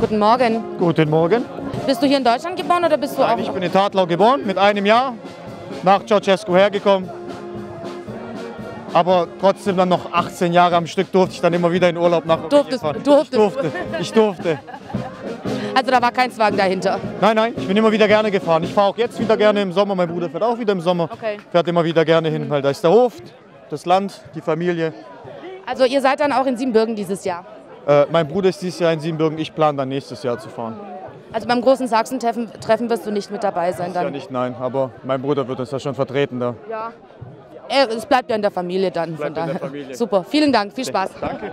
Guten Morgen. Guten Morgen. Bist du hier in Deutschland geboren oder bist du Nein, auch? ich bin in Tatlau geboren, mit einem Jahr nach Ceausescu hergekommen. Aber trotzdem dann noch 18 Jahre am Stück durfte ich dann immer wieder in Urlaub nach Durftest- durftest Ich durfte, ich durfte. Also da war kein Zwang dahinter. Nein, nein, ich bin immer wieder gerne gefahren. Ich fahre auch jetzt wieder gerne im Sommer. Mein Bruder fährt auch wieder im Sommer. Okay. Fährt immer wieder gerne hin, weil da ist der Hof, das Land, die Familie. Also ihr seid dann auch in Siebenbürgen dieses Jahr. Äh, mein Bruder ist dieses Jahr in Siebenbürgen. Ich plane dann nächstes Jahr zu fahren. Also beim großen Sachsen-Treffen Treffen wirst du nicht mit dabei sein Ja, dann. nicht nein, aber mein Bruder wird uns ja schon vertreten da. Ja. Es bleibt ja in der Familie dann. Bleibt von daher. Super, vielen Dank, viel Spaß. Danke.